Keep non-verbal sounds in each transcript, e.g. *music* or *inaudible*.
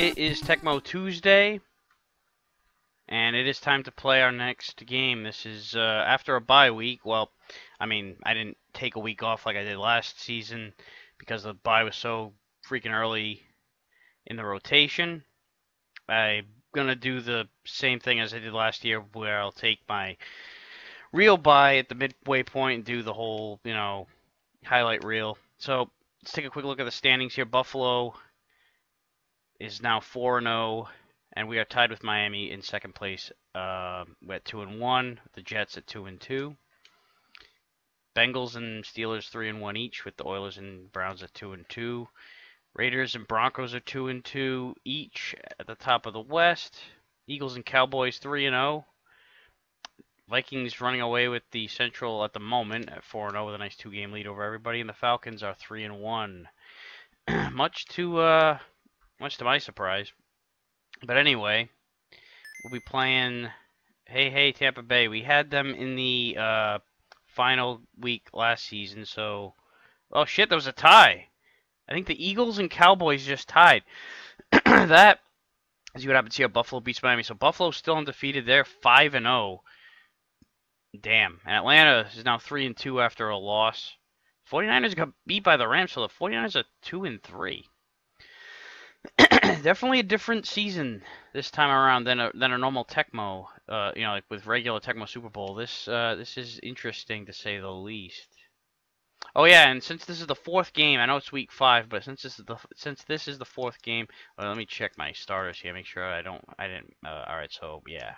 It is Tecmo Tuesday, and it is time to play our next game. This is uh, after a bye week. Well, I mean, I didn't take a week off like I did last season because the bye was so freaking early in the rotation. I'm gonna do the same thing as I did last year, where I'll take my real bye at the midway point and do the whole, you know, highlight reel. So let's take a quick look at the standings here. Buffalo is now 4 0, and we are tied with Miami in second place uh, at 2 and 1. The Jets at 2 and 2. Bengals and Steelers 3 and 1 each, with the Oilers and Browns at 2 and 2. Raiders and Broncos are 2 and 2 each at the top of the West. Eagles and Cowboys 3 and 0. Vikings running away with the Central at the moment at 4 0 with a nice two game lead over everybody. And the Falcons are 3 and 1. *clears throat* much to uh, much to my surprise. But anyway, we'll be playing Hey Hey Tampa Bay. We had them in the uh, final week last season, so oh shit, there was a tie. I think the Eagles and Cowboys just tied. *clears throat* that is what happens here. Buffalo beats Miami, so Buffalo's still undefeated. They're five and zero. Oh. Damn. And Atlanta is now 3 and 2 after a loss. 49ers got beat by the Rams, so the 49ers are 2 and 3. *clears throat* Definitely a different season this time around than a than a normal Tecmo. Uh, you know, like with regular Tecmo Super Bowl. This uh, this is interesting to say the least. Oh yeah, and since this is the fourth game, I know it's week five, but since this is the since this is the fourth game, well, let me check my starters here, make sure I don't I didn't. Uh, all right, so yeah,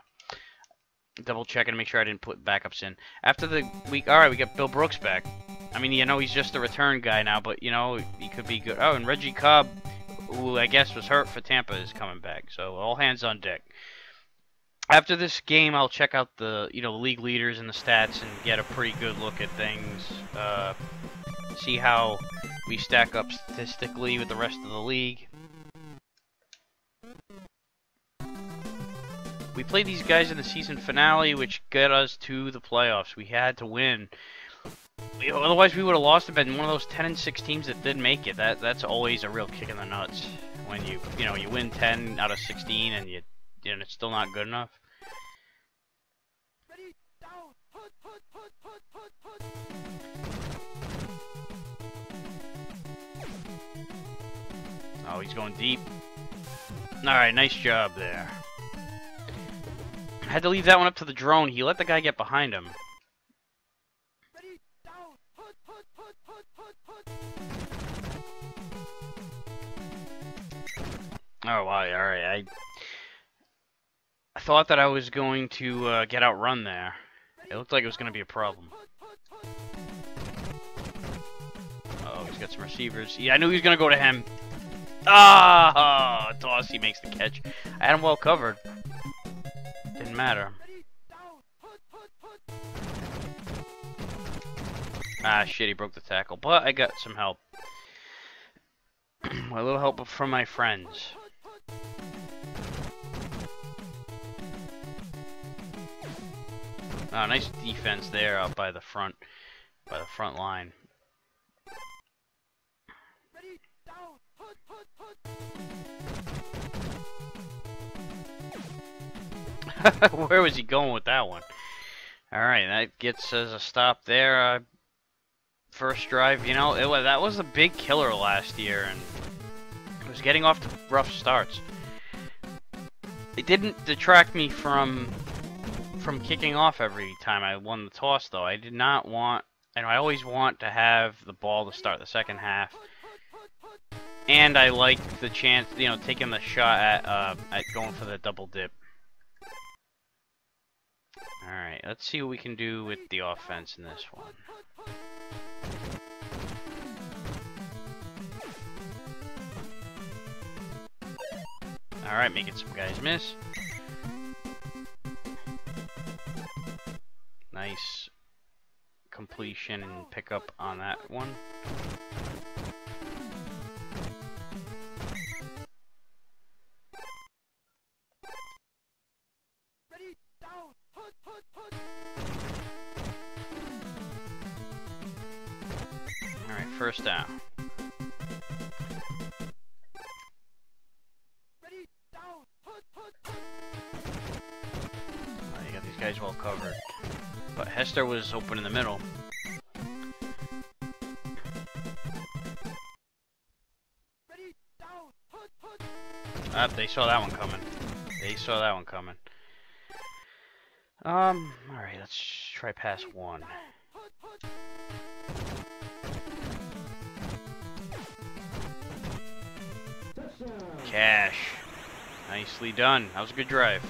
double checking to make sure I didn't put backups in. After the week, all right, we got Bill Brooks back. I mean, you know, he's just a return guy now, but you know, he could be good. Oh, and Reggie Cobb who I guess was hurt for Tampa, is coming back. So all hands on deck. After this game, I'll check out the you know league leaders and the stats and get a pretty good look at things. Uh, see how we stack up statistically with the rest of the league. We played these guys in the season finale, which got us to the playoffs. We had to win otherwise we would have lost and been one of those 10 and 6 teams that did make it. That that's always a real kick in the nuts when you you know you win 10 out of 16 and you and it's still not good enough. Oh, he's going deep. Alright, nice job there. I had to leave that one up to the drone. He let the guy get behind him. Oh, wow, alright. I, I thought that I was going to uh, get outrun there. It looked like it was going to be a problem. Oh, he's got some receivers. Yeah, I knew he was going to go to him. Ah, *laughs* toss. He makes the catch. I had him well covered. Didn't matter. Ah, shit, he broke the tackle. But I got some help. *clears throat* a little help from my friends. Oh, nice defense there out by the front, by the front line. *laughs* Where was he going with that one? Alright, that gets us a stop there. Uh, first drive, you know, it was, that was a big killer last year, and it was getting off to rough starts. It didn't detract me from from kicking off every time I won the toss, though. I did not want, and I always want to have the ball to start the second half. And I like the chance, you know, taking the shot at, uh, at going for the double dip. Alright, let's see what we can do with the offense in this one. Alright, making some guys miss. Nice completion and pickup on that one. Was open in the middle. Ah, they saw that one coming. They saw that one coming. Um, alright, let's try pass one. Cash. Nicely done. That was a good drive.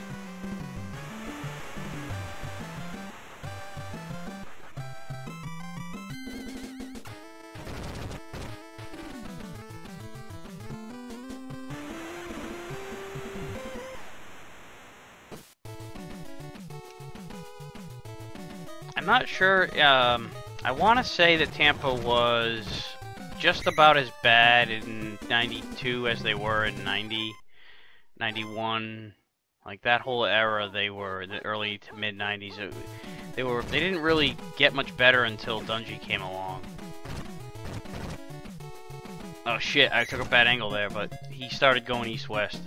I'm not sure. Um, I want to say that Tampa was just about as bad in 92 as they were in 90, 91. Like that whole era, they were the early to mid 90s. It, they were they didn't really get much better until Dungy came along. Oh shit! I took a bad angle there, but he started going east-west.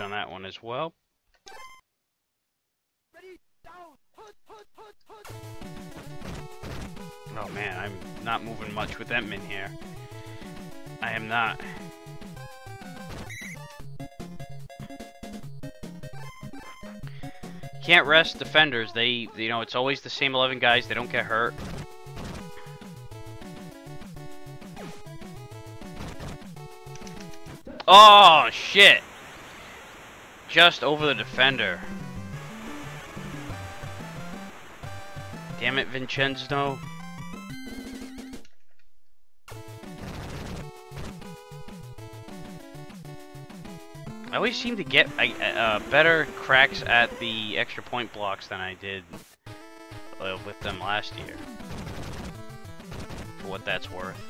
On that one as well. Oh man, I'm not moving much with them in here. I am not. Can't rest defenders. They, you know, it's always the same 11 guys. They don't get hurt. Oh, shit. Just over the defender. Damn it, Vincenzo. I always seem to get uh, better cracks at the extra point blocks than I did uh, with them last year. For what that's worth.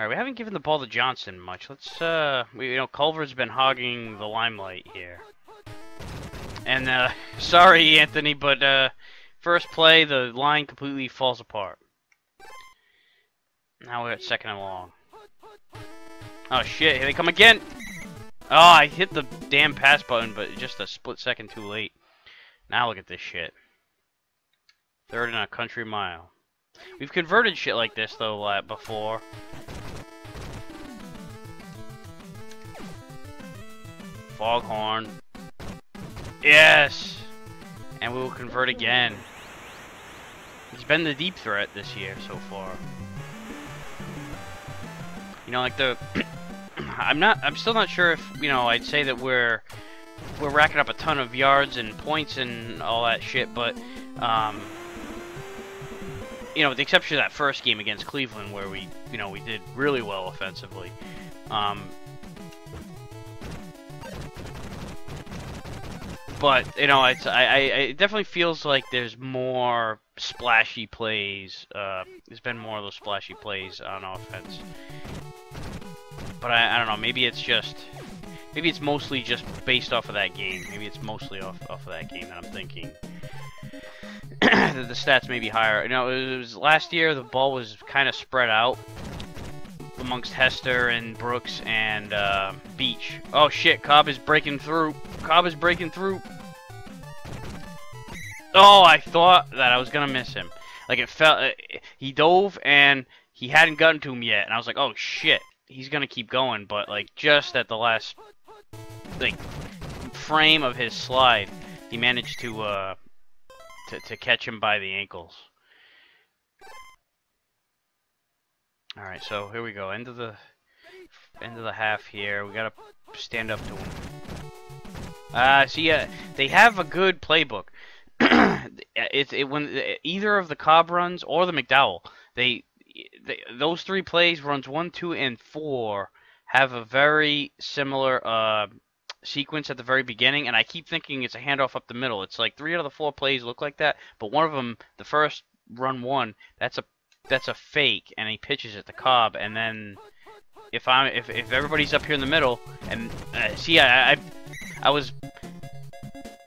Alright, we haven't given the ball to Johnson much. Let's, uh, we, you know, Culver's been hogging the limelight here. And, uh, *laughs* sorry, Anthony, but, uh, first play, the line completely falls apart. Now we're at second and long. Oh shit, here they come again! Oh, I hit the damn pass button, but just a split second too late. Now look at this shit. Third and a country mile. We've converted shit like this, though, uh, before. Foghorn. Yes! And we will convert again. He's been the deep threat this year so far. You know, like the... *clears throat* I'm not... I'm still not sure if, you know, I'd say that we're... We're racking up a ton of yards and points and all that shit, but... Um, you know, with the exception of that first game against Cleveland where we, you know, we did really well offensively. Um, but you know, it's I, I it definitely feels like there's more splashy plays. Uh, there's been more of those splashy plays on offense. But I, I don't know. Maybe it's just maybe it's mostly just based off of that game. Maybe it's mostly off off of that game that I'm thinking. The stats may be higher. You know, it was last year the ball was kind of spread out amongst Hester and Brooks and uh, Beach. Oh shit, Cobb is breaking through. Cobb is breaking through. Oh, I thought that I was gonna miss him. Like it felt, uh, he dove and he hadn't gotten to him yet, and I was like, oh shit, he's gonna keep going. But like just at the last like frame of his slide, he managed to uh to to catch him by the ankles. All right, so here we go. End of the end of the half here. We gotta stand up to him. Uh, see, uh, they have a good playbook. *clears throat* it's it when either of the Cobb runs or the McDowell, they, they those three plays runs one, two, and four have a very similar uh, sequence at the very beginning, and I keep thinking it's a handoff up the middle. It's like three out of the four plays look like that, but one of them, the first run one, that's a that's a fake, and he pitches it to Cobb, and then if I'm if if everybody's up here in the middle, and uh, see, I, I I was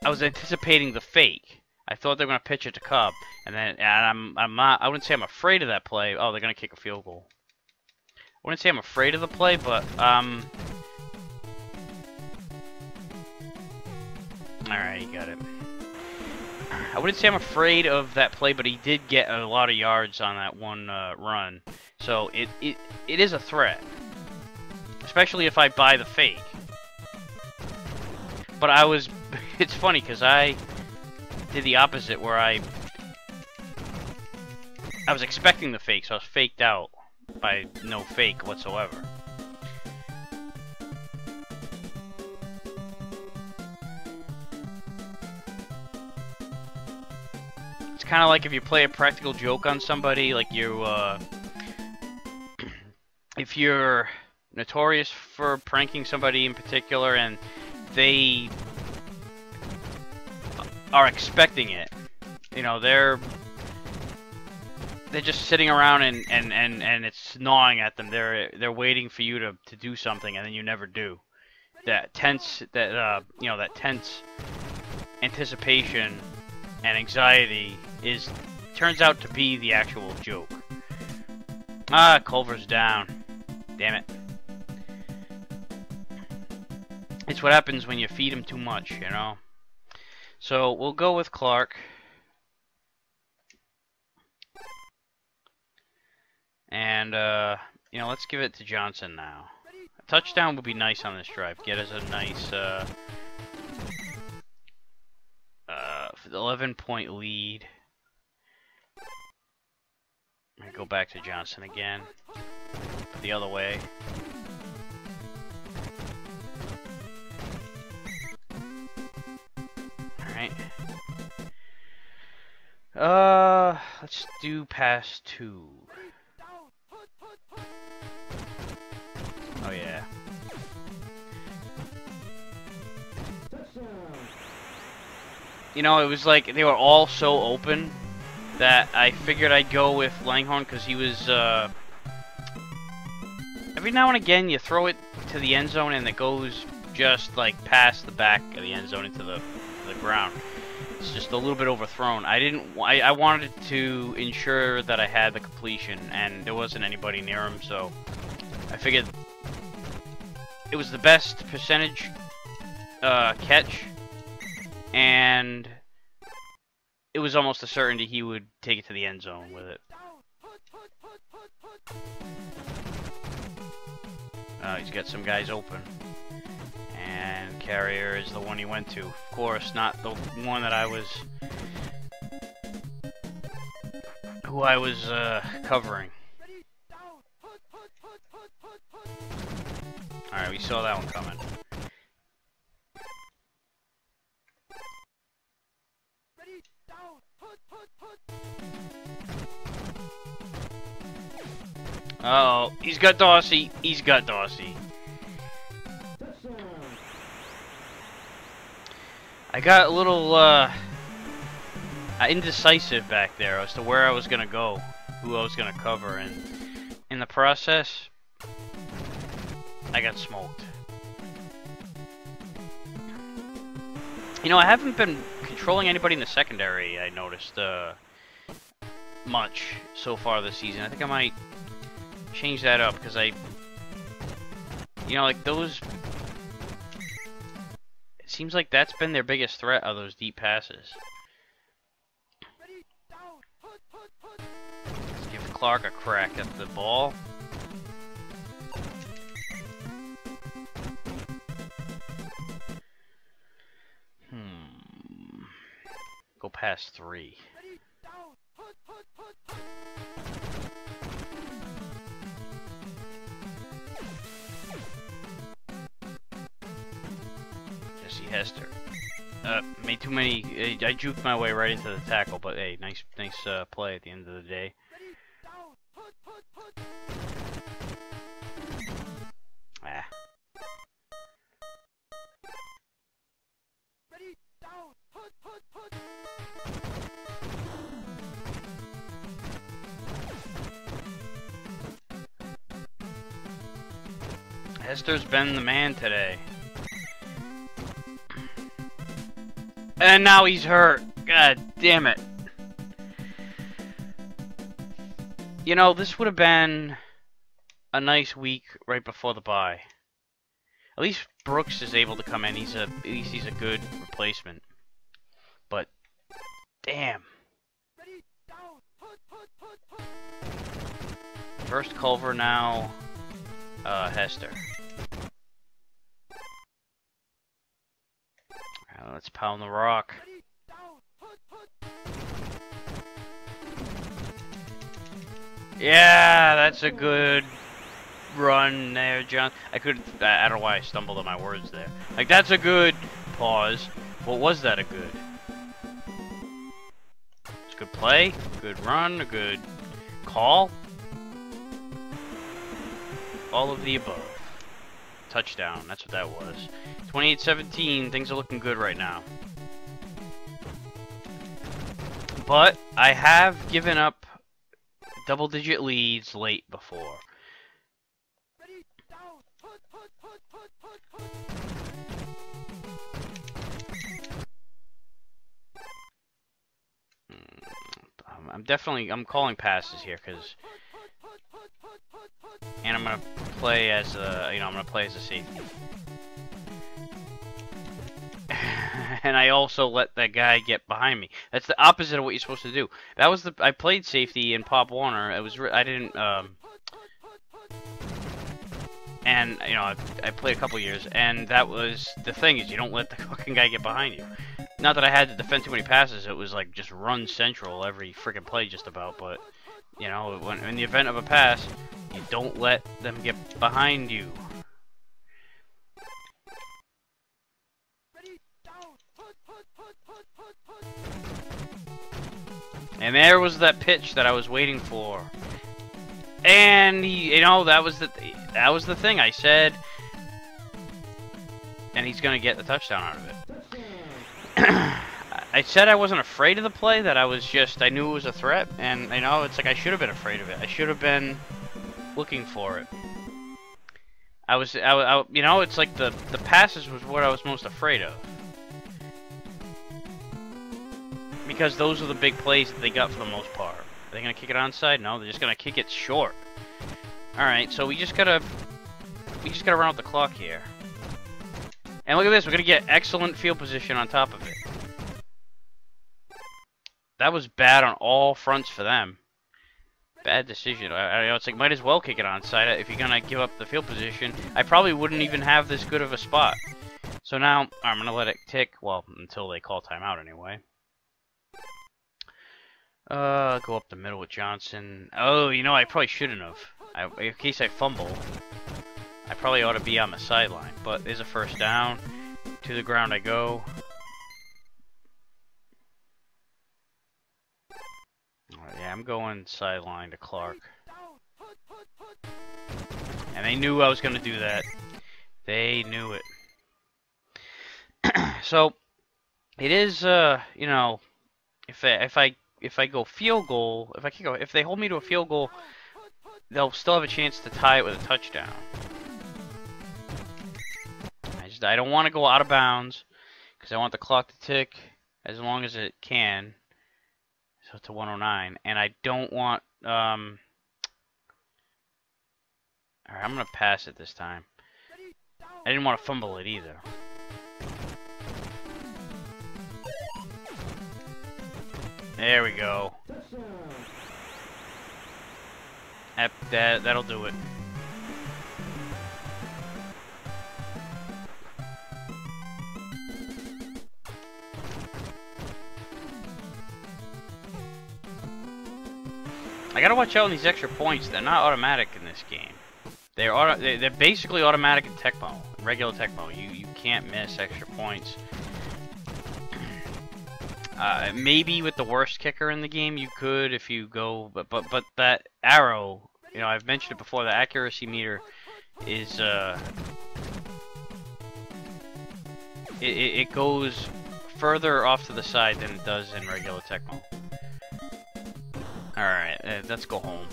I was anticipating the fake. I thought they were gonna pitch it to Cobb, and then and I'm I'm not I wouldn't say I'm afraid of that play. Oh, they're gonna kick a field goal. I wouldn't say I'm afraid of the play, but um. All right, you got it. I wouldn't say I'm afraid of that play, but he did get a lot of yards on that one uh, run, so it, it it is a threat, especially if I buy the fake. But I was, *laughs* it's funny because I did the opposite where I I was expecting the fake, so I was faked out by no fake whatsoever. Kind of like if you play a practical joke on somebody, like you, uh, *clears throat* if you're notorious for pranking somebody in particular and they are expecting it, you know, they're they're just sitting around and, and, and, and it's gnawing at them. They're they're waiting for you to, to do something and then you never do. That tense that uh you know that tense anticipation and anxiety is turns out to be the actual joke. Ah, Culver's down. Damn it. It's what happens when you feed him too much, you know. So we'll go with Clark. And, uh, you know, let's give it to Johnson now. A touchdown would be nice on this drive. Get us a nice, uh, uh, 11 point lead. I go back to Johnson again. The other way. Alright. Uh, let's do pass two. Oh yeah. You know, it was like they were all so open that I figured I'd go with Langhorne because he was, uh... Every now and again you throw it to the end zone and it goes just like past the back of the end zone into the, the ground. It's just a little bit overthrown. I didn't. I, I wanted to ensure that I had the completion, and there wasn't anybody near him, so I figured it was the best percentage uh, catch, and it was almost a certainty he would take it to the end zone with it. Uh, he's got some guys open. And Carrier is the one he went to. Of course, not the one that I was... Who I was uh, covering. Alright, we saw that one coming. Uh oh, he's got Dawsey. He's got Dawsey. I got a little uh, indecisive back there as to where I was gonna go, who I was gonna cover, and in the process, I got smoked. You know, I haven't been controlling anybody in the secondary, I noticed, uh, much so far this season. I think I might change that up, because I... You know, like, those... It seems like that's been their biggest threat, are those deep passes. Let's give Clark a crack at the ball. Hmm. Go past three. Hester. Uh, made too many. I juked my way right into the tackle, but hey, nice, nice uh, play at the end of the day. Ah. Hester's been the man today. And now he's hurt. God damn it. You know, this would have been a nice week right before the bye. At least Brooks is able to come in. He's a at least he's a good replacement. But damn. First Culver now uh, Hester. Right, let's pound the rock. Yeah, that's a good run there, John. I couldn't. I don't know why I stumbled on my words there. Like that's a good pause. What was that a good? It's a good play, good run, a good call. All of the above. Touchdown, that's what that was. 28-17, things are looking good right now. But I have given up double digit leads late before. Hmm, I'm definitely I'm calling passes here because and I'm gonna play as a you know I'm gonna play as a safety *laughs* and I also let that guy get behind me. That's the opposite of what you're supposed to do. That was the I played safety in Pop Warner. It was I didn't um and you know I, I played a couple years, and that was the thing is you don't let the *laughs* fucking guy get behind you. Not that I had to defend too many passes. It was like just run central every freaking play just about. But you know when in the event of a pass, you don't let them get behind you. And there was that pitch that I was waiting for. And he, you know, that was the that was the thing I said. And he's gonna get the touchdown out of it. *clears throat* I said I wasn't afraid of the play. That I was just I knew it was a threat, and you know, it's like I should have been afraid of it. I should have been looking for it. I was, I, I, you know, it's like the the passes was what I was most afraid of. Because those are the big plays that they got for the most part. Are they gonna kick it onside? No, they're just gonna kick it short. Alright, so we just gotta... We just gotta run out the clock here. And look at this, we're gonna get excellent field position on top of it. That was bad on all fronts for them. Bad decision. I, I, it's like, might as well kick it onside if you're gonna give up the field position. I probably wouldn't even have this good of a spot. So now, I'm gonna let it tick, well, until they call timeout anyway. Uh, go up the middle with Johnson. Oh, you know, I probably shouldn't have. I, in case I fumble, I probably ought to be on the sideline. But there's a first down. To the ground I go. Yeah, I'm going sideline to Clark. And they knew I was going to do that. They knew it. *clears throat* so, it is, uh, you know, if I, if I if I go field goal, if I can go, if they hold me to a field goal, they'll still have a chance to tie it with a touchdown. I just I don't want to go out of bounds because I want the clock to tick as long as it can. To 109, and I don't want um. All right, I'm gonna pass it this time. I didn't want to fumble it either. There we go. That, that, that'll do it. Gotta watch out on these extra points. They're not automatic in this game. They're auto they're basically automatic in Tecmo, regular Tecmo. You you can't miss extra points. Uh, maybe with the worst kicker in the game, you could if you go, but but but that arrow, you know, I've mentioned it before. The accuracy meter is uh, it, it goes further off to the side than it does in regular Tecmo. All right, uh, let's go home.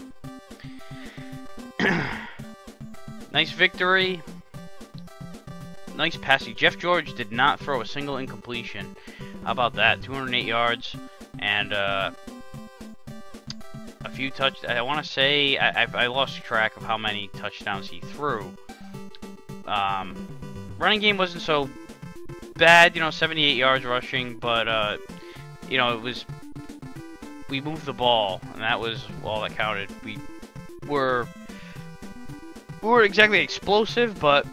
*clears throat* nice victory. Nice passing. Jeff George did not throw a single incompletion. How about that? 208 yards and uh, a few few touch. I want to say I, I, I lost track of how many touchdowns he threw. Um, running game wasn't so bad, you know, 78 yards rushing, but uh, you know it was we moved the ball, and that was all that counted. We were we were exactly explosive, but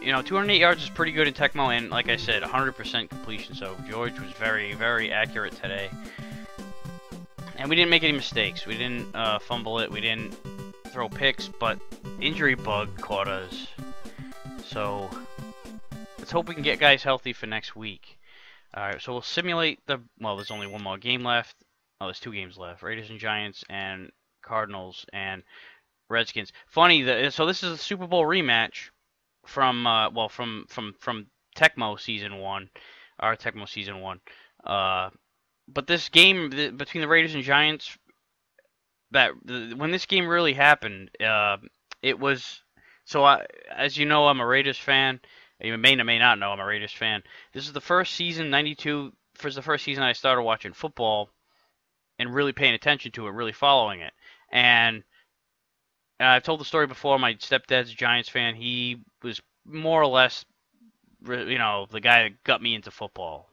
you know, 208 yards is pretty good in Tecmo, and like I said, 100% completion. So George was very, very accurate today, and we didn't make any mistakes. We didn't uh, fumble it. We didn't throw picks, but injury bug caught us. So let's hope we can get guys healthy for next week. Alright, so we'll simulate the... Well, there's only one more game left. Oh, there's two games left. Raiders and Giants and Cardinals and Redskins. Funny, the, so this is a Super Bowl rematch from, uh, well, from, from, from Tecmo Season 1. Our Tecmo Season 1. Uh, but this game between the Raiders and Giants, that when this game really happened, uh, it was... So, I, as you know, I'm a Raiders fan. You may or may not know I'm a Raiders fan. This is the first season, 92, for the first season I started watching football and really paying attention to it, really following it. And I've told the story before. My stepdad's a Giants fan. He was more or less, you know, the guy that got me into football.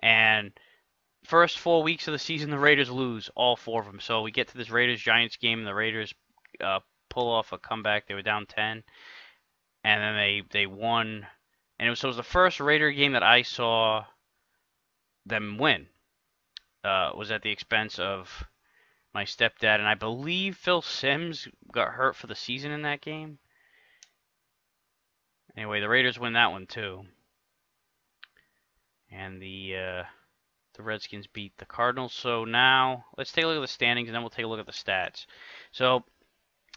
And first four weeks of the season, the Raiders lose all four of them. So we get to this Raiders Giants game, and the Raiders uh, pull off a comeback. They were down ten, and then they they won, and it was, so it was the first Raider game that I saw them win. Uh, was at the expense of my stepdad, and I believe Phil Simms got hurt for the season in that game. Anyway, the Raiders win that one too, and the uh, the Redskins beat the Cardinals. So now let's take a look at the standings, and then we'll take a look at the stats. So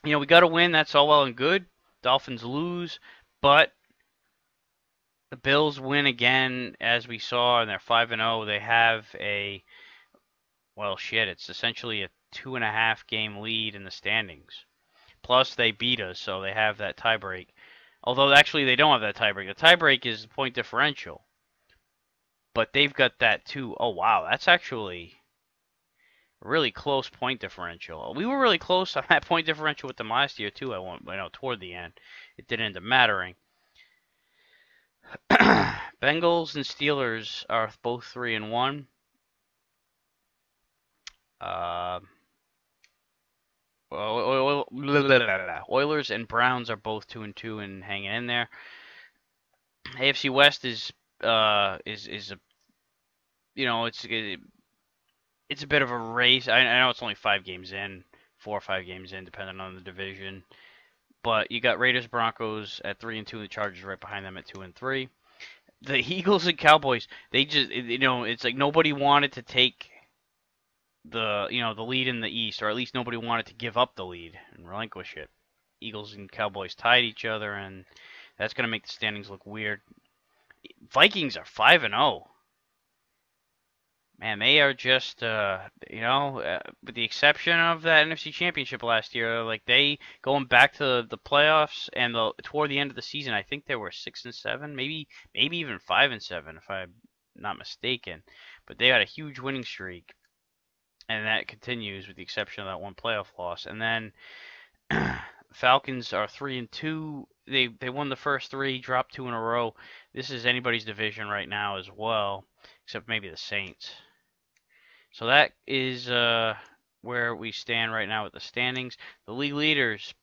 you know we got to win. That's all well and good. Dolphins lose, but the Bills win again, as we saw, and they're five and zero. They have a well, shit. It's essentially a two and a half game lead in the standings. Plus, they beat us, so they have that tiebreak. Although actually, they don't have that tiebreak. The tiebreak is point differential, but they've got that too. Oh wow, that's actually really close point differential. We were really close on *laughs* that point differential with them last year too. I want, you know, toward the end, it didn't end up mattering. *clears throat* Bengals and Steelers are both three and one. Uh, Oilers and Browns are both two and two and hanging in there. AFC West is uh is is a you know it's it's a bit of a race. I, I know it's only five games in, four or five games in, depending on the division. But you got Raiders, Broncos at three and two, and the Chargers right behind them at two and three. The Eagles and Cowboys, they just you know it's like nobody wanted to take the you know the lead in the East, or at least nobody wanted to give up the lead and relinquish it. Eagles and Cowboys tied each other, and that's going to make the standings look weird. Vikings are five and zero. Oh man, they are just, uh, you know, uh, with the exception of that NFC Championship last year, like they going back to the playoffs and the toward the end of the season, I think they were six and seven, maybe maybe even five and seven, if I'm not mistaken. But they had a huge winning streak, and that continues with the exception of that one playoff loss. And then *clears throat* Falcons are three and two. They they won the first three, dropped two in a row. This is anybody's division right now as well, except maybe the Saints. So that is uh, where we stand right now with the standings. The league leaders.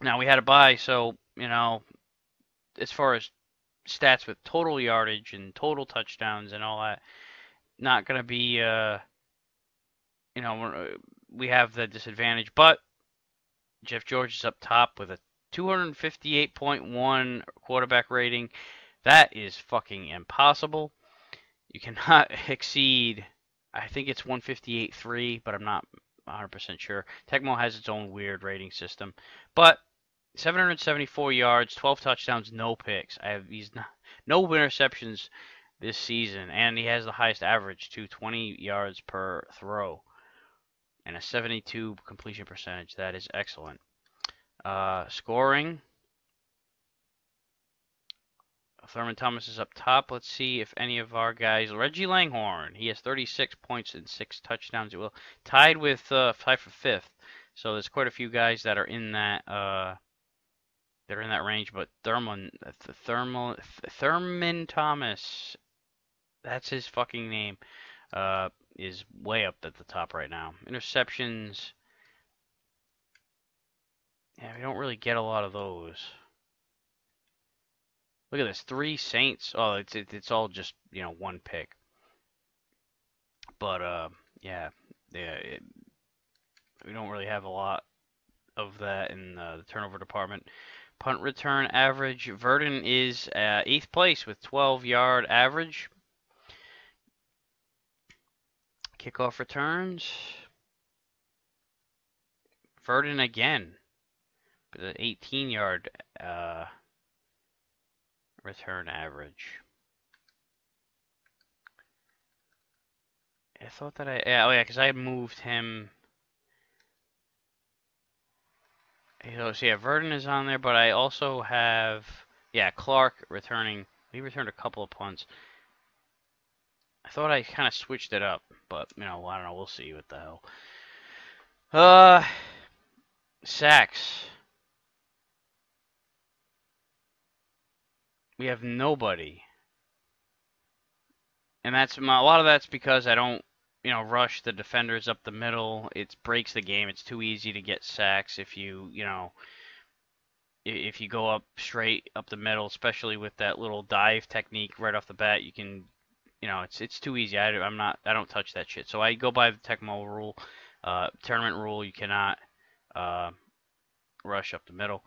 Now we had a bye, so you know, as far as stats with total yardage and total touchdowns and all that, not gonna be. Uh, you know, uh, we have the disadvantage, but Jeff George is up top with a 258.1 quarterback rating. That is fucking impossible. You cannot *laughs* exceed I think it's 158.3, but I'm not 100% sure. Tecmo has its own weird rating system. But 774 yards, 12 touchdowns, no picks. I have these no interceptions this season, and he has the highest average to 20 yards per throw and a 72 completion percentage. That is excellent. Uh, scoring. Thurman Thomas is up top. Let's see if any of our guys. Reggie Langhorne. He has 36 points and six touchdowns. Well, tied with uh, tied for fifth. So there's quite a few guys that are in that uh, that are in that range. But Thurman, Thurman, Thurman Thomas, that's his fucking name, uh, is way up at the top right now. Interceptions. Yeah, we don't really get a lot of those. Look at this, three Saints. Oh, it's it, it's all just you know one pick. But uh, yeah, yeah, it, we don't really have a lot of that in uh, the turnover department. Punt return average. Verdin is uh, eighth place with 12 yard average. Kickoff returns. Verdin again. The 18 yard uh, return average. I thought that I oh yeah, because I moved him. So yeah, Verdin is on there, but I also have yeah Clark returning. He returned a couple of punts. I thought I kind of switched it up, but you know I don't know. We'll see what the hell. Uh, sacks. we have nobody. And that's my, a lot of that's because I don't, you know, rush the defenders up the middle. It breaks the game. It's too easy to get sacks if you, you know, if you go up straight up the middle, especially with that little dive technique right off the bat, you can, you know, it's it's too easy. I, I'm not, I don't touch that shit. So I go by the Tecmo rule, uh, tournament rule. You cannot uh, rush up the middle.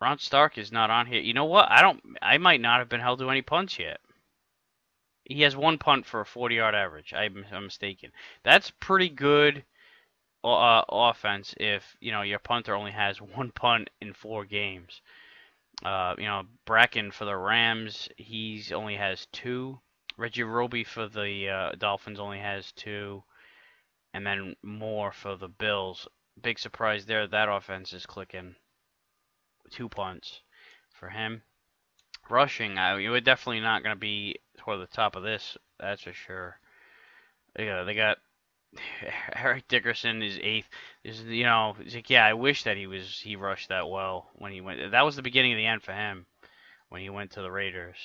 Rohn Stark is not on here. You know what? I don't. I might not have been held to any punts yet. He has one punt for a 40-yard average. I'm, I'm mistaken. That's pretty good uh, offense if you know your punter only has *laughs* one punt in four games. Uh, you know Bracken for the Rams, he's only has two. Reggie Roby for the uh, Dolphins only has two, and then Mohr for the Bills. Big surprise there. That offense is clicking two punts for him. Rushing, I, mean, we're definitely not going to be toward the top of this. That's for sure. Yeah, they got *laughs* Eric Dickerson is eighth. Is you know, like, yeah, I wish that he was he rushed that well when he went. That was the beginning of the end for him when he went to the Raiders.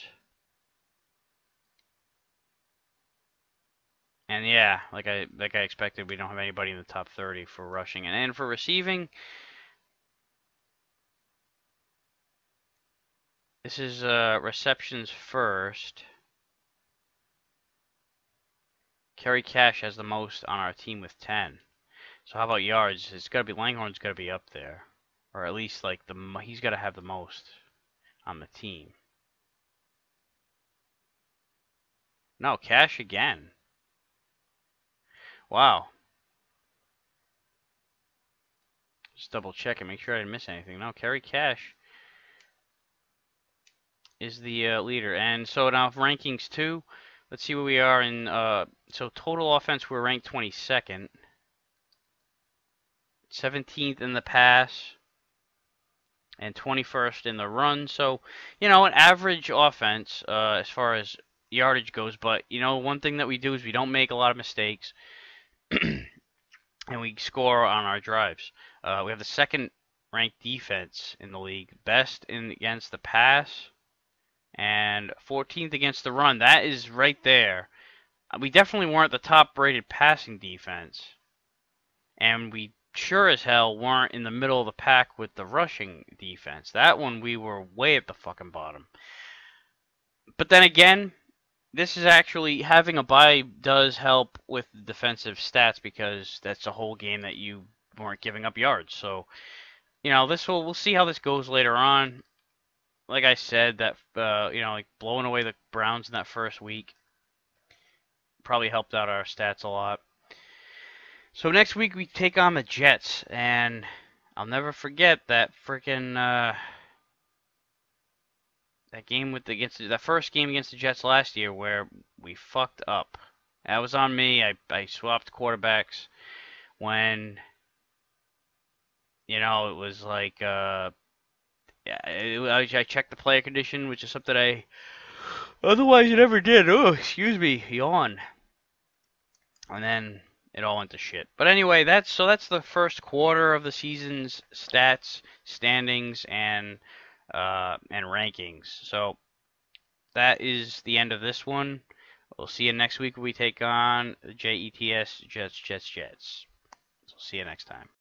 And yeah, like I like I expected, we don't have anybody in the top 30 for rushing. And, and for receiving, This is uh, receptions first. Kerry Cash has the most on our team with 10. So how about yards? It's got to be Langhorne's got to be up there, or at least like the he's got to have the most on the team. No, Cash again. Wow. Just double check and make sure I didn't miss anything. No, Kerry Cash is the uh, leader. And so now rankings two. Let's see where we are in. Uh, so total offense, we're ranked 22nd. 17th in the pass. And 21st in the run. So, you know, an average offense uh, as far as yardage goes. But, you know, one thing that we do is we don't make a lot of mistakes. And we score on our drives. Uh, we have the second ranked defense in the league. Best in against the pass and 14th against the run. That is right there. Uh, we definitely weren't the top rated passing defense. And we sure as hell weren't in the middle of the pack with the rushing defense. That one we were way at the fucking bottom. But then again, this is actually having a bye does help with defensive stats because that's a whole game that you weren't giving up yards. So, you know, this will we'll see how this goes later on like I said, that uh, you know, like blowing away the Browns in that first week probably helped out our stats a lot. So next week we take on the Jets, and I'll never forget that freaking uh, that game with the, against the, the first game against the Jets last year where we fucked up. That was on me. I I swapped quarterbacks when you know it was like uh yeah, I, I checked the player condition, which is something I Otherwise, it never did. Oh, excuse me, yawn. And then it all went to shit. But anyway, that's so that's the first quarter of the season's stats, standings, and uh, and rankings. So that is the end of this one. We'll see you next week when we take on the JETS Jets Jets Jets. So see you next time.